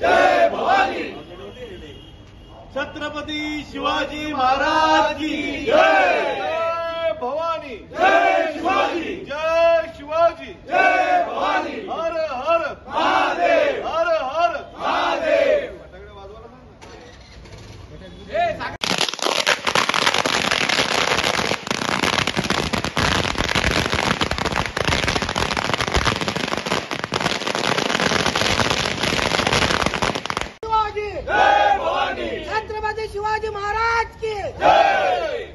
जय भवानी. छत्रपती शिवाजी महाराज की जय जय भवानी जय शिवाजी जय शिवाजी जय भवानी हर हर महादेव हर हर महादेव शिवाजी जय भवानी छत्रपती शिवाजी महाराज की जय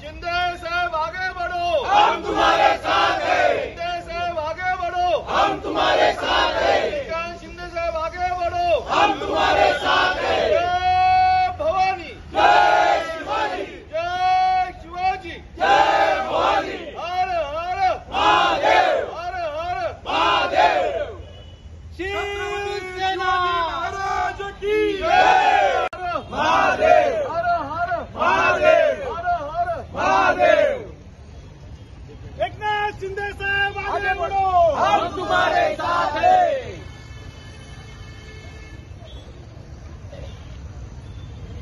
शिंदे साहेब आगे बढ़ो हम तुम्हारे साथ हैं शिंदे साहेब आगे बढ़ो हम तुम्हारे साथ हैं श्रीकांत शिंदे साहेब आगे बढ़ो हम तुम्हारे साथ हैं जय भवानी जय शिवाजी जय शिवाजी जय भवानी हर हर महादेव हर हर महादेव शिवसेना महाराज की जय महादेव हर हर महादेव हर हर महादेव एकनाथ शिंदे साहेब आगे बढ़ो हम तुम्हारे साथ हैं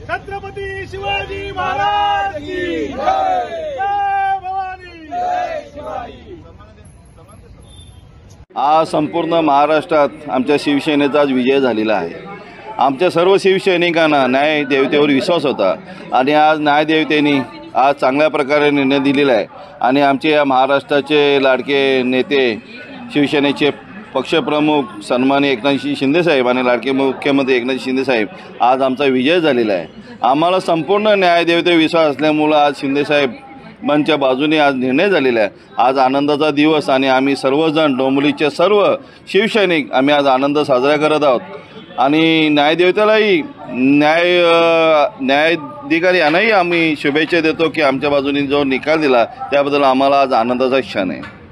छत्रपती शिवाजी महाराज की जय जय भवानी. जय शिवाजी. आज संपूर्ण महाराष्ट्रात आमच्या शिवसेनेचा आज विजय झालेला आहे. आमच्या सर्व शिवसैनिकांना न्यायदेवतेवर विश्वास होता. आणि आज न्यायदेवतेने आज चांगल्या प्रकारे निर्णय दिलेला आहे. आणि आमचे या महाराष्ट्राचे लाडके नेते शिवसेनेचे पक्षप्रमुख सन्मान एकनाथ शिंदेसाहेब आणि लाडके मुख्यमंत्री एकनाथ शिंदेसाहेब आज आमचा विजय झालेला आहे. आम्हाला संपूर्ण न्यायदेवते विश्वास असल्यामुळं आज शिंदेसाहेब मंच्या बाजूने आज निर्णय झालेला आहे. आज आनंदाचा दिवस आणि आम्ही सर्वजण डोंबलीचे सर्व शिवसैनिक आम्ही आज आनंद साजरा करत आहोत. आणि न्यायदेवतेलाही न्याय अ, न्यायाधिकारी यांनाही आम्ही शुभेच्छा देतो की आमच्या बाजूने जो निकाल दिला त्याबद्दल आम्हाला आज आनंदाचा क्षण आहे.